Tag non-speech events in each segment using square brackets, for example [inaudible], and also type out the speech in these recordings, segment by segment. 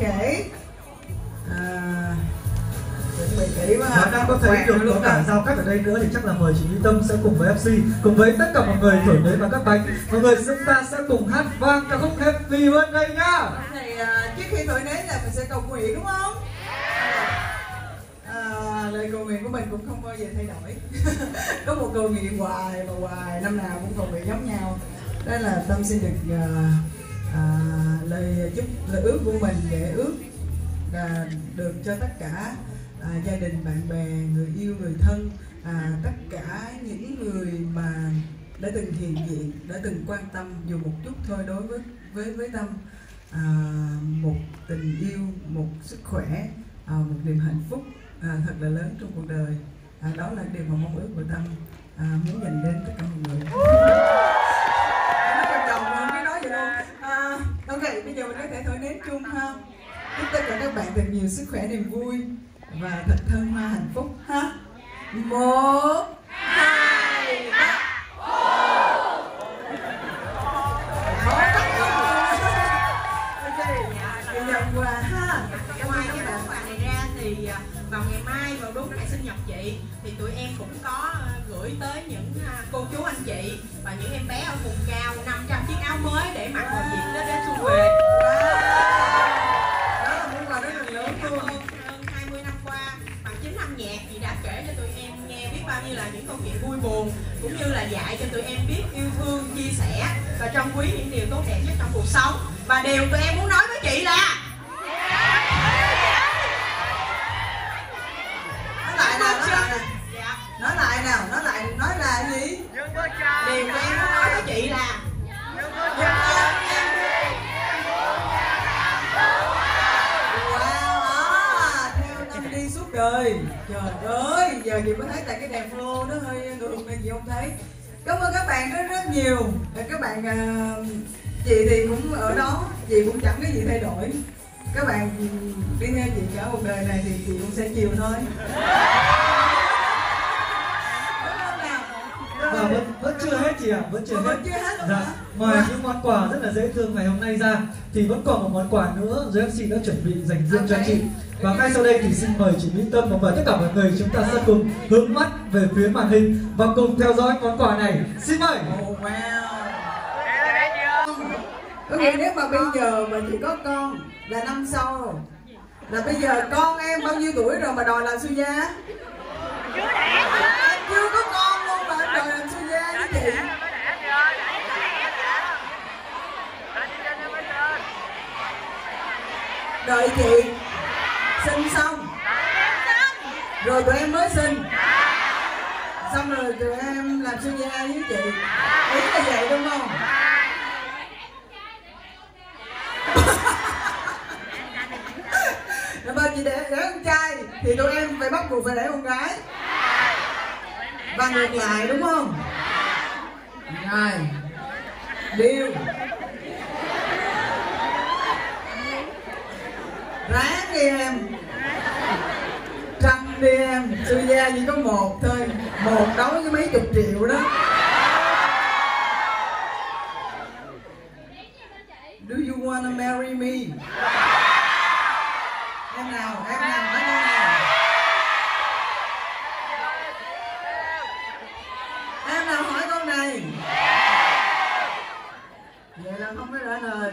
ok à, chuẩn bị kỹ quá Và đang có thấy được có cả giao cắt ở đây nữa thì chắc là mời chị Mỹ Tâm sẽ cùng với MC cùng với tất cả mọi người thổi nến và các bánh. Mọi người chúng ta sẽ cùng hát vang ca khúc Happy Birthday nhá thì à, trước khi thổi nến là mình sẽ cầu nguyện đúng không? À, lời cầu nguyện của mình cũng không bao giờ thay đổi. [laughs] Có một cầu nguyện hoài và hoài năm nào cũng cầu nguyện giống nhau. Đó là tâm xin được à, à, lời chúc lời ước của mình để ước là được cho tất cả à, gia đình bạn bè người yêu người thân à, tất cả những người mà đã từng hiện diện đã từng quan tâm dù một chút thôi đối với với với tâm. À, một tình yêu một sức khỏe à, một niềm hạnh phúc à, thật là lớn trong cuộc đời. À, đó là điều mà mong ước của tâm. À, muốn dành đến tất cả được thật nhiều sức khỏe niềm vui và thật thơm hoa hạnh phúc ha. Một hai ba. Ok, quà ha. Ra thì à, vào ngày mai vào đúng ngày sinh nhật chị thì tụi em cũng có à, gửi tới những à, cô chú anh chị và những em bé ở vùng cao 500 chiếc áo mới để mặc vào dịp Tết đến xuân về. Nghe bao nhiêu là những câu chuyện vui buồn, cũng như là dạy cho tụi em biết yêu thương, chia sẻ và trân quý những điều tốt đẹp nhất trong cuộc sống. Và điều tụi em muốn nói với chị là ở đó chị cũng chẳng có gì thay đổi các bạn đi theo chị cả một đời này thì chị cũng sẽ chiều thôi Đúng không nào? và vẫn vẫn chưa hết chị ạ vẫn chưa Vẫn hết chưa hết dạ. hả? ngoài những món quà rất là dễ thương ngày hôm nay ra thì vẫn còn một món quà nữa giới MC đã chuẩn bị dành riêng cho chị và ngay sau đây thì xin mời chị Mỹ Tâm và mời tất cả mọi người chúng ta sẽ cùng hướng mắt về phía màn hình và cùng theo dõi món quà này xin mời Oh wow Có nghĩa nếu mà bây giờ mà chỉ có con là năm sau Là bây giờ con em bao nhiêu tuổi rồi mà đòi làm sư gia Em chưa có con luôn mà em đòi làm sư gia với chị. Đợi chị. Sinh xong. Rồi tụi em mới sinh. Xong rồi tụi em làm sư gia với chị. Ý là vậy đúng không? Rồi mà chị để, để con trai Thì tụi em phải bắt buộc phải để con gái. Và ngược lại đúng không? Rồi Điều Ráng đi em. Trăm đi em. Sư gia chỉ có một thôi. Một đấu với mấy chục triệu đó. Do you wanna marry me? Em nào, em nào Em nào hỏi câu này không có trả lời.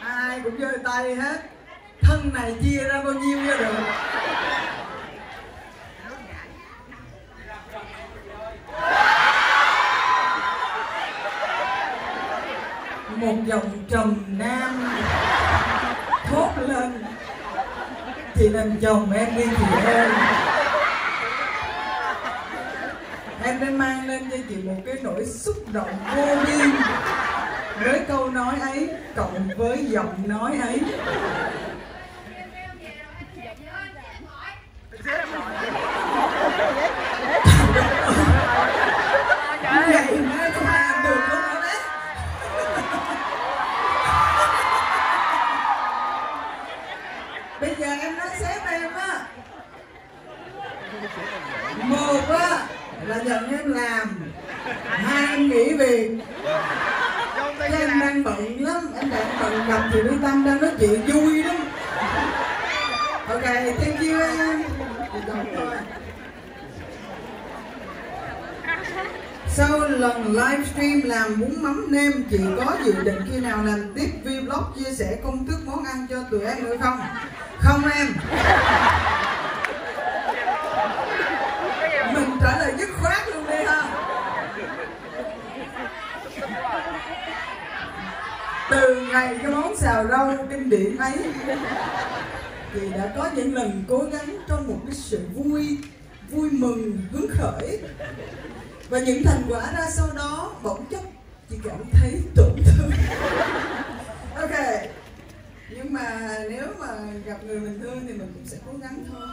Ai cũng giơ tay hết. Thân này chia ra bao nhiêu cho được? Một dòng trầm nam thốt lên, chị làm chồng em đi chị ơi. Em đã mang lên cho chị một cái nỗi xúc động vô biên với câu nói ấy, cộng với giọng nói ấy. Vậy mới không làm được luôn hả đấy. Bây giờ em nói sếp em á. Một á, là nhận em làm. Hai em nghỉ việc. Chứ em đang bận lắm em đang bận gặp thì đi tâm đang nói chuyện vui lắm. Ok thank you em. Sau lần livestream làm bún mắm nêm Chị có dự định khi nào làm tiếp vlog chia sẻ công thức món ăn cho tụi em nữa không? Không em Ngày cái món xào rau kinh điển ấy. Chị đã có những lần cố gắng trong một cái sự vui Vui mừng, hứng khởi. Và những thành quả ra sau đó bỗng chốc chị cảm thấy tổn thương. Ok nhưng mà nếu mà gặp người mình thương thì mình cũng sẽ cố gắng thôi.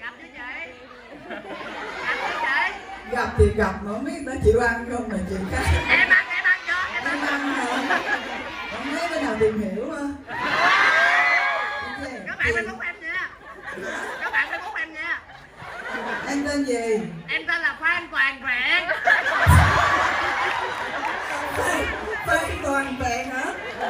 Gặp chứ chị? Gặp chứ chị? Gặp thì gặp mà không biết nó chịu ăn không mà chị khác em ăn em ăn cho em em ăn ăn hả không thấy bên nào tìm hiểu ha các bạn facebook em nha. Các bạn facebook em nha. Em tên gì? Em tên là phan toàn vẹn. Phan Toàn Vẹn hả?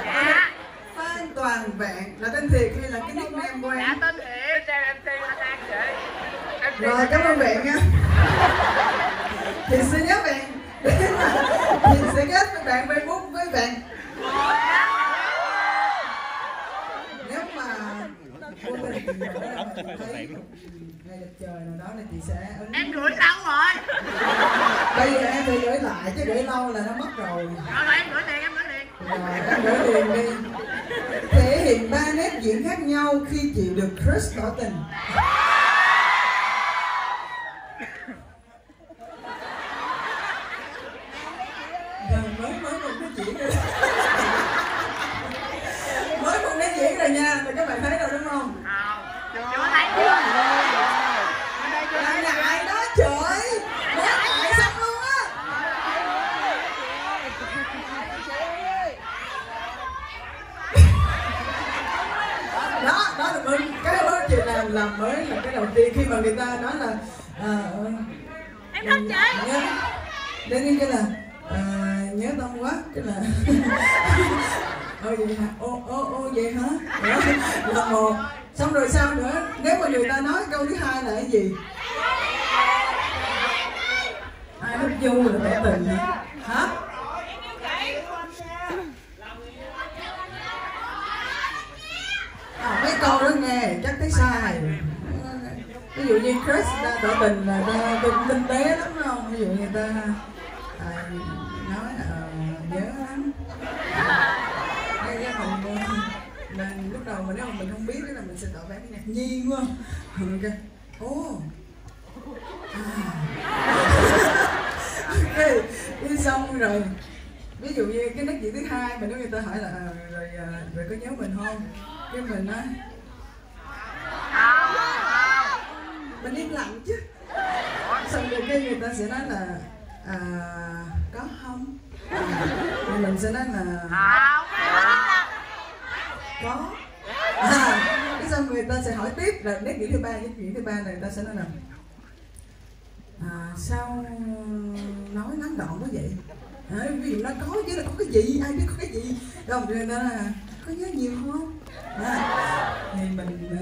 dạ. Phan Toàn Vẹn. Là tên thiệt hay là cái nickname của dạ em? tên thiệt. Xem em tiên anh ăn chị Rồi cảm ơn bạn nha. Chị sẽ ngày đẹp trời nào đó là chị sẽ ứng em gửi lâu rồi. Bây giờ em phải gửi lại chứ gửi lâu là nó mất rồi. Rồi em gửi tiền em gửi tiền Rồi em gửi liền đi. Thể hiện ba nét diễn khác nhau khi chị được crush tỏ tình Rồi mới mới một cái diễn rồi Mới một cái diễn rồi nha Rồi các bạn thấy rồi đúng không? không chưa thấy chưa? Lại ngại đó trời Mới ngại xong luôn á. Đó đó là mới cái đó chị làm làm mới là cái đầu tiên khi mà người ta nói là à, em thích chị nhớ. Đến như cái là à, nhớ tâm quá cái là [laughs] ô vậy hả? Ô ô ô vậy hả? Đó là một xong rồi sao nữa? Nếu mà người ta nói câu thứ hai là cái gì? Ai hấp vô là tỏ tình hả? Hả? À, mấy câu đó nghe chắc thấy sai. Ví dụ như Chris ta tỏ tình là ta tinh, tế lắm không? Ví dụ như ta đầu mình nếu mà mình không biết là mình sẽ tỏ vẻ ngạc nhiên quá mình ok, ô à. [laughs] ok đi xong rồi. Ví dụ như cái nét gì thứ hai mình nếu người ta hỏi là à, rồi à, rồi có nhớ mình không? Cái mình nói mình im lặng chứ. Xong rồi cái người ta sẽ nói là à, có không? À, mình sẽ nói là có à, cái xong người ta sẽ hỏi tiếp là nét diễn thứ ba nét diễn thứ ba này người ta sẽ nói là à, sao nói ngắn gọn quá vậy? À, ví dụ nó có chứ là có cái gì? Ai biết có cái gì? Không người ta là có nhớ nhiều không? À, thì mình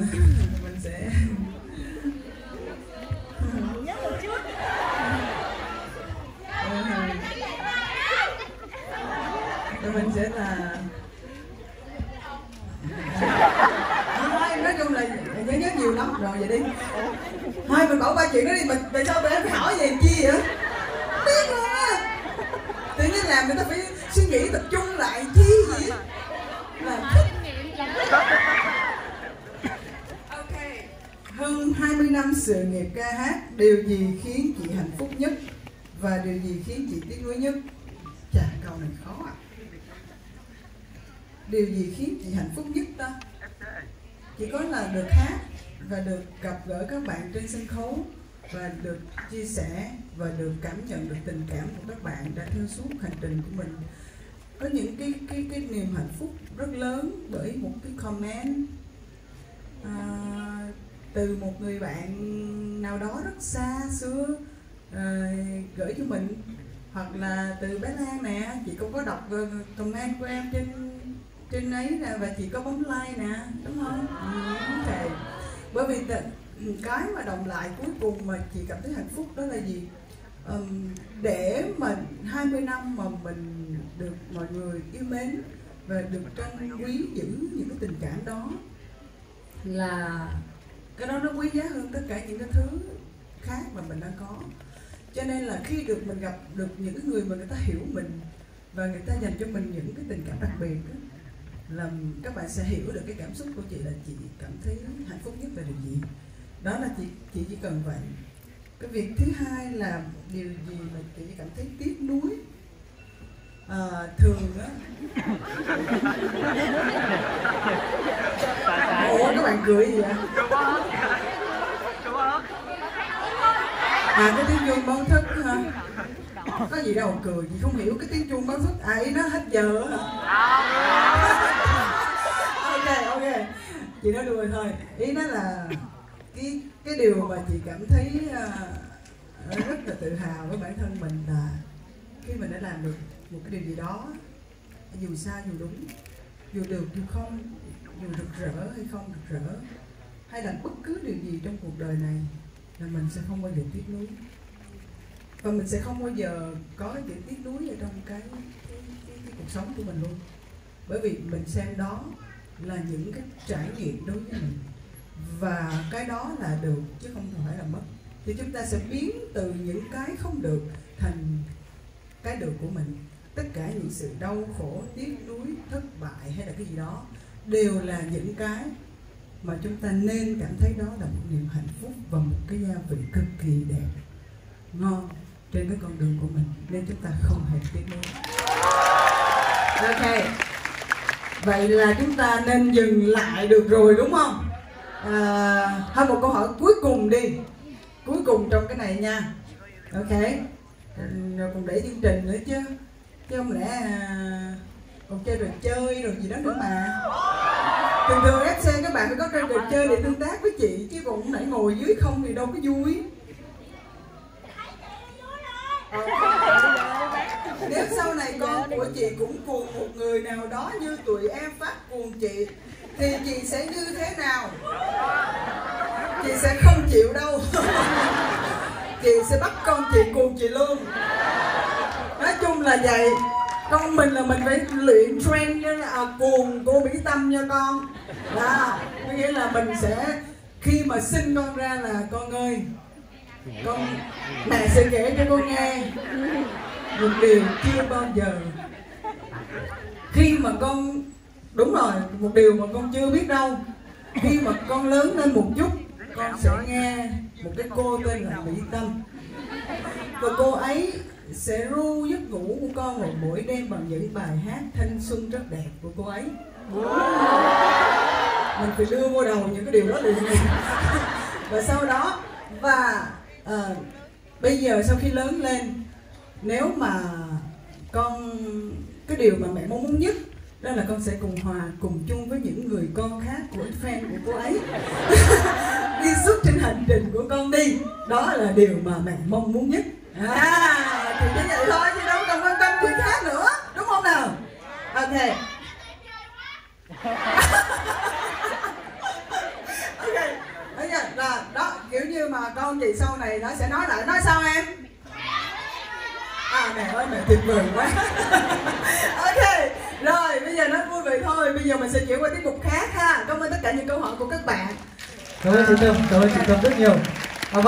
mà tại sao tụi em phải hỏi về chi vậy? Biết luôn á. Tự nhiên làm người ta phải suy nghĩ tập trung lại chi vậy? Là thích. Ok. Hơn 20 năm sự nghiệp ca hát, điều gì khiến chị hạnh phúc nhất? Và điều gì khiến chị tiếc nuối nhất? Chà, câu này khó à. Điều gì khiến chị hạnh phúc nhất ta? Chỉ có là được hát và được gặp gỡ các bạn trên sân khấu và được chia sẻ và được cảm nhận được tình cảm của các bạn đã theo suốt hành trình của mình. Có những cái cái cái niềm hạnh phúc rất lớn bởi một cái comment à, từ một người bạn nào đó rất xa xưa à, gửi cho mình. Hoặc là từ bé Lan nè chị cũng có đọc comment của em trên trên ấy nè và chị có bấm like nè đúng không? Ừ, okay. bởi vì cái mà đồng lại cuối cùng mà chị cảm thấy hạnh phúc đó là gì? Um, để mà 20 năm mà mình được mọi người yêu mến và được trân quý giữ những cái tình cảm đó là cái đó nó quý giá hơn tất cả những cái thứ khác mà mình đang có. Cho nên là khi được mình gặp được những người mà người ta hiểu mình và người ta dành cho mình những cái tình cảm đặc biệt đó, là các bạn sẽ hiểu được cái cảm xúc của chị là chị cảm thấy hạnh phúc nhất là điều gì chỉ cần vậy. Cái việc thứ hai là điều gì mà chị cảm thấy tiếc nuối? À, thường á. Ủa các bạn cười gì vậy? À cái tiếng chuông báo thức hả? Có gì đâu cười chị không hiểu cái tiếng chuông báo thức à ý nó hết giờ á ok ok. Chị nói đùa thôi. Ý nó là cái cái điều mà chị cảm thấy uh, rất là tự hào với bản thân mình là khi mình đã làm được một cái điều gì đó dù sai dù đúng dù được dù không dù rực rỡ hay không rực rỡ hay là bất cứ điều gì trong cuộc đời này là mình sẽ không bao giờ tiếc nuối. Và mình sẽ không bao giờ có những tiếc nuối ở trong cái cái, cái, cái cuộc sống của mình luôn. Bởi vì mình xem đó là những cái trải nghiệm đối với mình và cái đó là được, chứ không phải là mất. Thì chúng ta sẽ biến từ những cái không được thành cái được của mình. Tất cả những sự đau khổ, tiếc nuối, thất bại hay là cái gì đó đều là những cái mà chúng ta nên cảm thấy đó là một niềm hạnh phúc và một cái gia vị cực kỳ đẹp, ngon trên cái con đường của mình. Nên chúng ta không hề tiếc nuối. Ok. Vậy là chúng ta nên dừng lại được rồi, đúng không? À, hay một câu hỏi cuối cùng đi. Cuối cùng trong cái này nha. Ok. Rồi còn để chương trình nữa chứ. Chứ không lẽ à, còn chơi trò chơi rồi gì đó nữa mà. Thường thường FC các bạn phải có chơi trò chơi để tương tác với chị chứ còn nãy ngồi dưới không thì đâu có vui. Nếu sau này con của chị cũng cuồng một người nào đó như tụi em phát cuồng chị thì chị sẽ như thế nào? Chị sẽ không chịu đâu. [laughs] Chị sẽ bắt con chị cuồng chị luôn. Nói chung là vậy. Con mình là mình phải luyện train như à, cuồng cô mỹ tâm nha con. Đó có nghĩa là mình sẽ khi mà sinh con ra là con ơi con mẹ sẽ kể cho con nghe một điều chưa bao giờ. Khi mà con đúng rồi một điều mà con chưa biết đâu. Khi mà con lớn lên một chút con sẽ nghe một cái cô tên là mỹ tâm. Và cô ấy sẽ ru giấc ngủ của con một buổi đêm bằng những bài hát thanh xuân rất đẹp của cô ấy. Mình phải đưa vô đầu những cái điều đó liền. Và sau đó và à, bây giờ sau khi lớn lên nếu mà con cái điều mà mẹ mong muốn nhất đó là con sẽ cùng hòa cùng chung với những người con khác của fan của cô ấy. [laughs] Đi suốt trên hành trình của con đi. Đó là điều mà mẹ mong muốn nhất. À thì như vậy thôi chứ đâu cần quan tâm người khác nữa. Đúng không nào? Ok. [laughs] Ok bây giờ là đó, kiểu như mà con chị sau này nó sẽ nói lại. Nói sao em? À mẹ ơi, mẹ tuyệt vời quá. [laughs] Ok rồi bây giờ nói vui vậy thôi. Bây giờ mình sẽ chuyển qua tiết mục khác ha. Cảm ơn tất cả những câu hỏi của các bạn. Cảm ơn chị Tâm. Cảm ơn chị Tâm rất nhiều. À, vâng.